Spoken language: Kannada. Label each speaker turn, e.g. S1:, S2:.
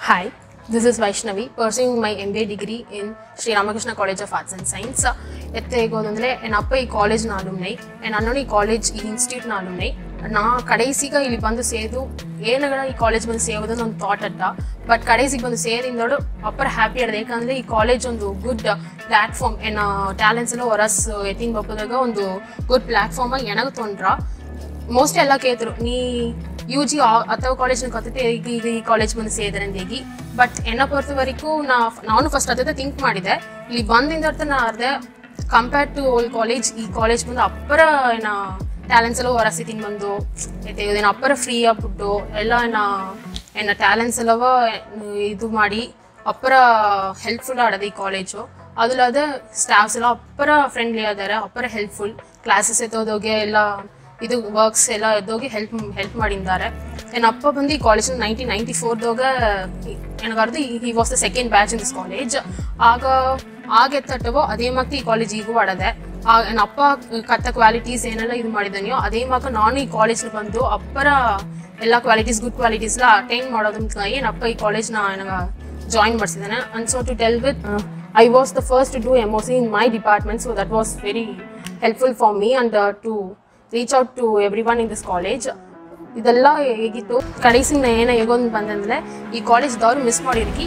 S1: Hi, this is Vaishnavi, pursuing my MBA degree in Sri Ramakrishna College of Arts and Science. ಎತ್ತೆ ಹೇಗೋದಂದ್ರೆ ನನ್ನ ಅಪ್ಪ ಈ ಕಾಲೇಜ್ನ ಅಲುಮ್ನೈ ಅಣ್ಣನ ಈ ಕಾಲೇಜ್ ಈ ಇನ್ಸ್ಟಿಟ್ಯೂಟ್ನ ಅಲುಮ್ನೈ ನಾ ಕಡೆಸಿಗ ಇಲ್ಲಿ ಬಂದು ಸೇದು ಏನಗಳ ಈ ಕಾಲೇಜ್ ಬಂದು ಸೇರೋದು ಒಂದು ಥಾಟ್ ಅಟ್ಟ. ಬಟ್ ಕಡೆಸಿಗೆ ಬಂದು ಸೇರಿಂದೋಡು ಅಪ್ಪರ್ ಹ್ಯಾಪಿ ಆಡದೆ ಯಾಕಂದ್ರೆ ಈ ಕಾಲೇಜ್ ಒಂದು ಗುಡ್ ಪ್ಲಾಟ್ಫಾರ್ಮ್ ಎನ್ನ ಟ್ಯಾಲೆಂಟ್ಸ್ ಎಲ್ಲ ಹೊರಸ್ ಎತ್ತಿಂಗ್ ಬಪ್ಪದಾಗ ಒಂದು ಗುಡ್ ಪ್ಲಾಟ್ಫಾರ್ಮ್ ಆಗಿ ಎನಗ ತೊಂಡ್ರ. ಮೋಸ್ಟ್ ಎಲ್ಲ ಕೇಳ್ತರು ನೀ ಯು ಜಿ ಅಥವಾ ಕಾಲೇಜ್ ಕತ್ತೈತೆ ಈಗ ಈಗ ಈ ಕಾಲೇಜ್ ಬಂದು ಹೇಗೆ. ಬಟ್ ಎನ್ನ ಪೊರ್ತ ವರೆಗೂ ನಾ ನಾನು ಫಸ್ಟ್ ಅದೇ ಥಿಂಕ್ ಮಾಡಿದೆ. ಇಲ್ಲಿ ಬಂದಿಂದ ಅರ್ಥ ನಾ ಅರ್ಧ ಕಂಪೇರ್ ಟು ಓಲ್ ಕಾಲೇಜ್ ಈ ಕಾಲೇಜ್ ಬಂದು ಅಪ್ಪರ ಏನ ಟ್ಯಾಲೆಂಟ್ಸ್ ಎಲ್ಲ ಹೊರಸಿ ತಿನ್ ಬಂದು ಐತೆ ಅಪ್ಪರ ಫ್ರೀ ಆಗ್ಬಿಟ್ಟು ಎಲ್ಲ ಏನ ಏನ ಟ್ಯಾಲೆಂಟ್ಸ್ ಎಲ್ಲವ ಇದು ಮಾಡಿ ಅಪ್ಪರ ಹೆಲ್ಪ್ಫುಲ್ ಆಡದೆ ಈ ಕಾಲೇಜು ಅದಲ್ಲದೆ ಸ್ಟಾಫ್ಸ್ ಎಲ್ಲ ಅಪ್ಪರ ಫ್ರೆಂಡ್ಲಿ ಅದಾರೆ ಅಪ್ಪರ ಹೆಲ್ಪ್ಫುಲ್ ಕ್ಲಾಸಸ್ ಎತ್ತೋದೋಗೆ ಎಲ್ಲ ಇದು ವರ್ಕ್ಸ್ ಎಲ್ಲ ಎದ್ದೋಗಿ ಹೆಲ್ಪ್ ಹೆಲ್ಪ್ ಮಾಡಿದ್ದಾರೆ ನನ್ನ ಅಪ್ಪ ಬಂದು ಈ ಕಾಲೇಜ್ ನೈನ್ಟೀನ್ ನೈಂಟಿ ಫೋರ್ದಾಗ ನನಗರ್ದು ಈ was the second batch in this college ಆಗ ಆಗ ಎತ್ತಟ್ಟವೋ ಅದೇ ಮಕ್ಕ ಈ ಕಾಲೇಜ್ ಈಗೂ ಆಡದೆ. ನನ್ನ ಅಪ್ಪ ಕತ್ತ ಕ್ವಾಲಿಟೀಸ್ ಏನೆಲ್ಲ ಇದು ಮಾಡಿದ್ದಾನೆಯೋ ಅದೇ ಮಕ್ಕ ನಾನು ಈ ಕಾಲೇಜ್ ಬಂದು ಅಪ್ಪರ ಎಲ್ಲ ಕ್ವಾಲಿಟೀಸ್ ಗುಡ್ ಕ್ವಾಲಿಟೀಸ್ ಎಲ್ಲ ಅಟೈನ್ ಏನು ಏನಪ್ಪ ಈ ಕಾಲೇಜ್ನ ನನಗೆ join ಮಾಡಿಸಿದ್ದಾನೆ and so to tell with I was the first to do M O C in my department so that was very helpful for me and to reach out to everyone in this college ಇದೆಲ್ಲ ಹೇಗಿತ್ತು? ಕಡೆಸಿನ ಏನ ಹೇಗೊಂದು ಬಂದಂದ್ರೆ ಈ ಕಾಲೇಜ್ದವ್ರು ಮಿಸ್ ಮಾಡಿರ್ಕಿ